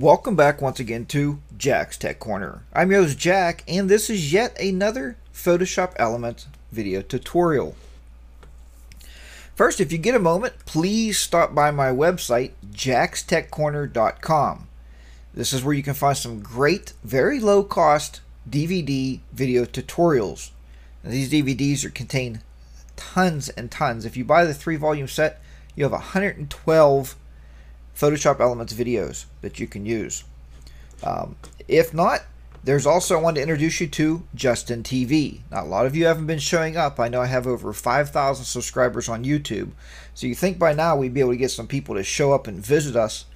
Welcome back once again to Jack's Tech Corner. I'm your host Jack, and this is yet another Photoshop Elements video tutorial. First, if you get a moment, please stop by my website, jackstechcorner.com. This is where you can find some great, very low cost DVD video tutorials. Now, these DVDs are, contain tons and tons. If you buy the three volume set, you have 112 Photoshop Elements videos that you can use. Um, if not, there's also I want to introduce you to Justin TV. Now, a lot of you haven't been showing up. I know I have over 5,000 subscribers on YouTube. So you think by now we'd be able to get some people to show up and visit us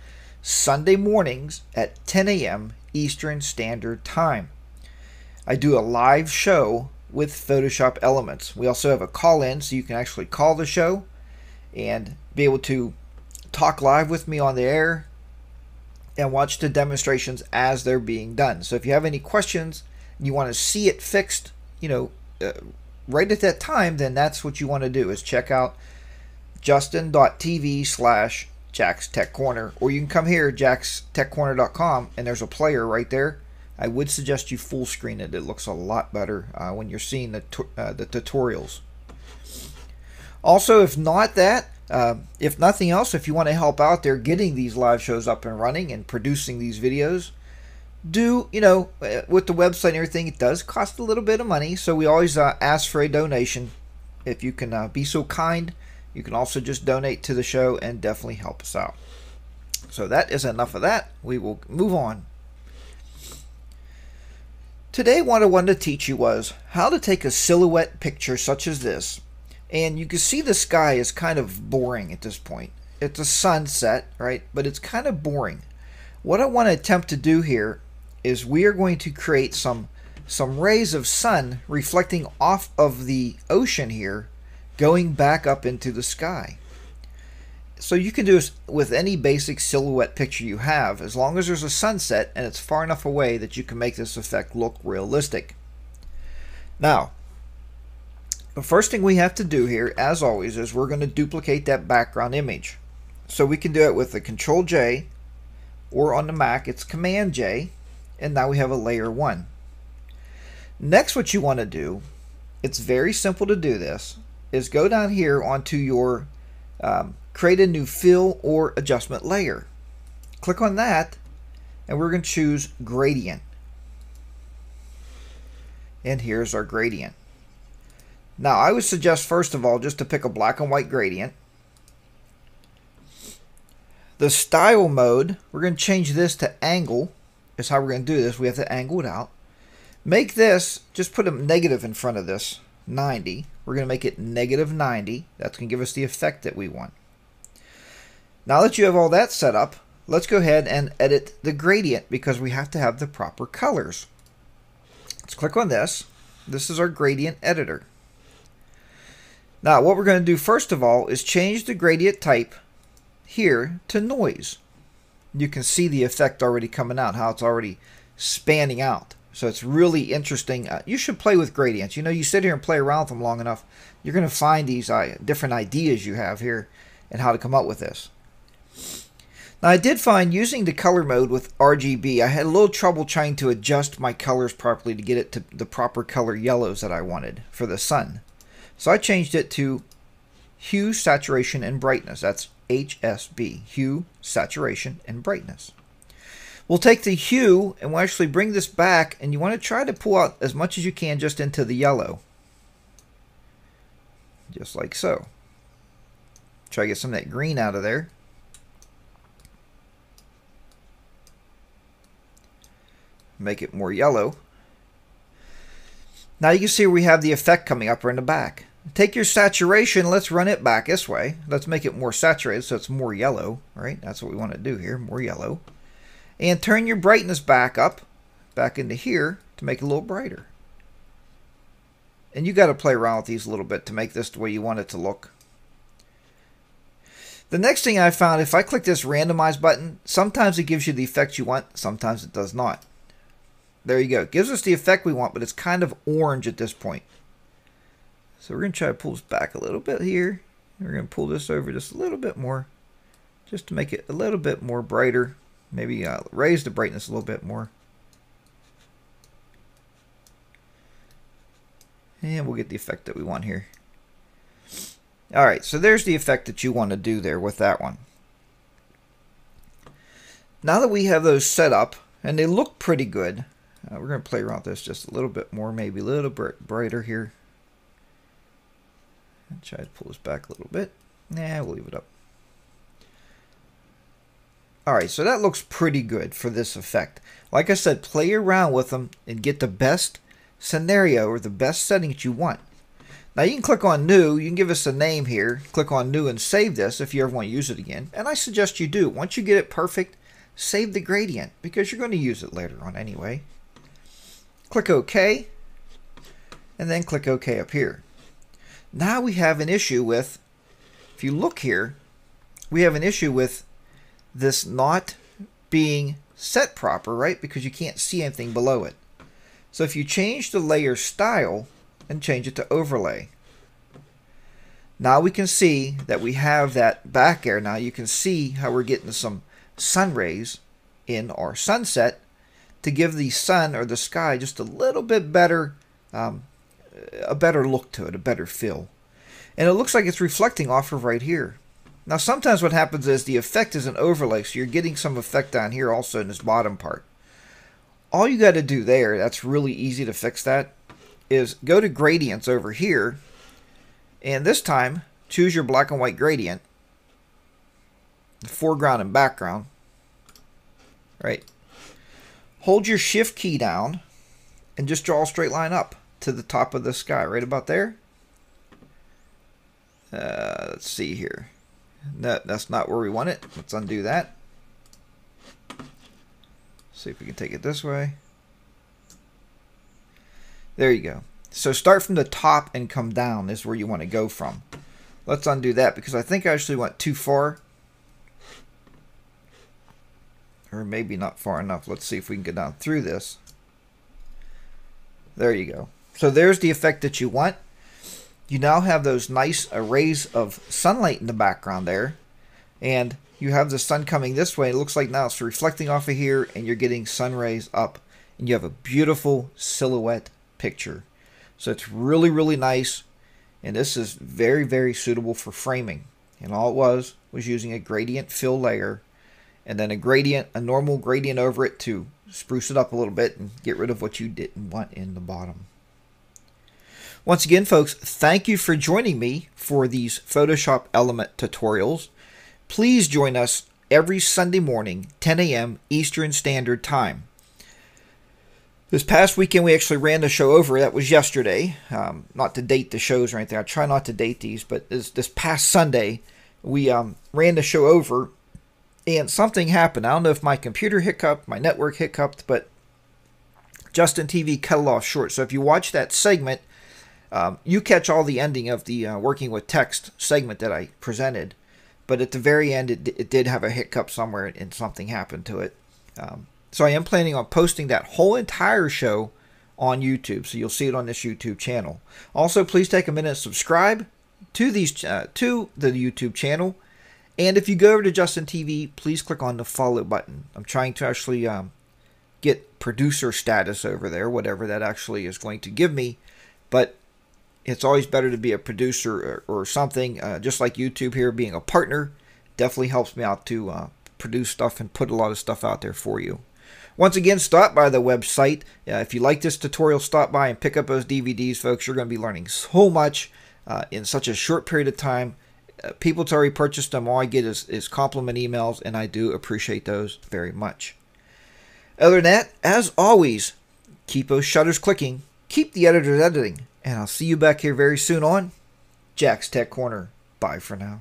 Sunday mornings at 10 a.m. Eastern Standard Time. I do a live show with Photoshop Elements. We also have a call in so you can actually call the show and be able to talk live with me on the air and watch the demonstrations as they're being done. So if you have any questions, you want to see it fixed, you know, uh, right at that time, then that's what you want to do is check out justin.tv slash Jack's Tech Corner, or you can come here, jackstechcorner.com, and there's a player right there. I would suggest you full screen it. It looks a lot better uh, when you're seeing the, uh, the tutorials. Also, if not that, uh, if nothing else, if you want to help out there getting these live shows up and running and producing these videos, do, you know, uh, with the website and everything, it does cost a little bit of money. So we always uh, ask for a donation. If you can uh, be so kind, you can also just donate to the show and definitely help us out. So that is enough of that. We will move on. Today, what I wanted to teach you was how to take a silhouette picture such as this and you can see the sky is kind of boring at this point. It's a sunset, right? But it's kind of boring. What I want to attempt to do here is we are going to create some some rays of sun reflecting off of the ocean here going back up into the sky. So you can do this with any basic silhouette picture you have as long as there's a sunset and it's far enough away that you can make this effect look realistic. Now, the first thing we have to do here, as always, is we're going to duplicate that background image. So we can do it with the Control J, or on the Mac, it's Command J, and now we have a layer 1. Next, what you want to do, it's very simple to do this, is go down here onto your um, create a new fill or adjustment layer. Click on that, and we're going to choose gradient. And here's our gradient. Now, I would suggest, first of all, just to pick a black and white gradient. The style mode, we're going to change this to angle. Is how we're going to do this. We have to angle it out. Make this, just put a negative in front of this, 90. We're going to make it negative 90. That's going to give us the effect that we want. Now that you have all that set up, let's go ahead and edit the gradient because we have to have the proper colors. Let's click on this. This is our gradient editor. Now what we're going to do first of all is change the gradient type here to noise. You can see the effect already coming out, how it's already spanning out. So it's really interesting. Uh, you should play with gradients. You know, you sit here and play around with them long enough, you're going to find these uh, different ideas you have here and how to come up with this. Now I did find using the color mode with RGB, I had a little trouble trying to adjust my colors properly to get it to the proper color yellows that I wanted for the sun. So I changed it to hue, saturation, and brightness. That's HSB, hue, saturation, and brightness. We'll take the hue and we'll actually bring this back and you want to try to pull out as much as you can just into the yellow. Just like so. Try to get some of that green out of there. Make it more yellow. Now you can see we have the effect coming up in the back. Take your saturation, let's run it back this way. Let's make it more saturated so it's more yellow, right? That's what we want to do here, more yellow. And turn your brightness back up, back into here, to make it a little brighter. And you got to play around with these a little bit to make this the way you want it to look. The next thing I found, if I click this randomize button, sometimes it gives you the effect you want, sometimes it does not. There you go. It gives us the effect we want, but it's kind of orange at this point. So we're going to try to pull this back a little bit here. We're going to pull this over just a little bit more, just to make it a little bit more brighter, Maybe uh, raise the brightness a little bit more. And we'll get the effect that we want here. Alright, so there's the effect that you want to do there with that one. Now that we have those set up, and they look pretty good, uh, we're going to play around with this just a little bit more, maybe a little bit brighter here. And try to pull this back a little bit. Nah, we'll leave it up. Alright, so that looks pretty good for this effect. Like I said, play around with them and get the best scenario or the best setting that you want. Now you can click on new, you can give us a name here, click on new and save this if you ever want to use it again. And I suggest you do. Once you get it perfect, save the gradient because you're going to use it later on anyway. Click OK and then click OK up here. Now we have an issue with, if you look here, we have an issue with this not being set proper, right? Because you can't see anything below it. So if you change the layer style and change it to overlay, now we can see that we have that back air. Now you can see how we're getting some sun rays in our sunset to give the sun or the sky just a little bit better, um, a better look to it, a better feel. And it looks like it's reflecting off of right here. Now sometimes what happens is the effect is an overlay, so you're getting some effect down here also in this bottom part all you got to do there, that's really easy to fix that, is go to gradients over here, and this time choose your black and white gradient, the foreground and background, right? Hold your shift key down and just draw a straight line up to the top of the sky, right about there. Uh, let's see here. That, that's not where we want it. Let's undo that. See if we can take it this way. There you go. So start from the top and come down is where you want to go from. Let's undo that because I think I actually went too far. Or maybe not far enough. Let's see if we can get down through this. There you go. So there's the effect that you want. You now have those nice arrays of sunlight in the background there. And you have the sun coming this way. It looks like now it's reflecting off of here and you're getting sun rays up. And you have a beautiful silhouette picture. So it's really, really nice. And this is very, very suitable for framing. And all it was was using a gradient fill layer and then a gradient, a normal gradient over it to spruce it up a little bit and get rid of what you didn't want in the bottom. Once again, folks, thank you for joining me for these Photoshop Element tutorials. Please join us every Sunday morning, 10 a.m. Eastern Standard Time. This past weekend, we actually ran the show over. That was yesterday. Um, not to date the shows or anything. I try not to date these, but this, this past Sunday, we um, ran the show over, and something happened. I don't know if my computer hiccuped, my network hiccuped, but Justin TV cut it off short. So if you watch that segment, um, you catch all the ending of the uh, working with text segment that I presented but at the very end, it, it did have a hiccup somewhere and something happened to it. Um, so I am planning on posting that whole entire show on YouTube, so you'll see it on this YouTube channel. Also, please take a minute to subscribe to these uh, to the YouTube channel, and if you go over to Justin TV, please click on the follow button. I'm trying to actually um, get producer status over there, whatever that actually is going to give me, but it's always better to be a producer or, or something. Uh, just like YouTube here, being a partner definitely helps me out to uh, produce stuff and put a lot of stuff out there for you. Once again, stop by the website. Uh, if you like this tutorial, stop by and pick up those DVDs, folks. You're going to be learning so much uh, in such a short period of time. Uh, people that's already purchased them, all I get is, is compliment emails, and I do appreciate those very much. Other than that, as always, keep those shutters clicking, keep the editors editing, and I'll see you back here very soon on Jack's Tech Corner. Bye for now.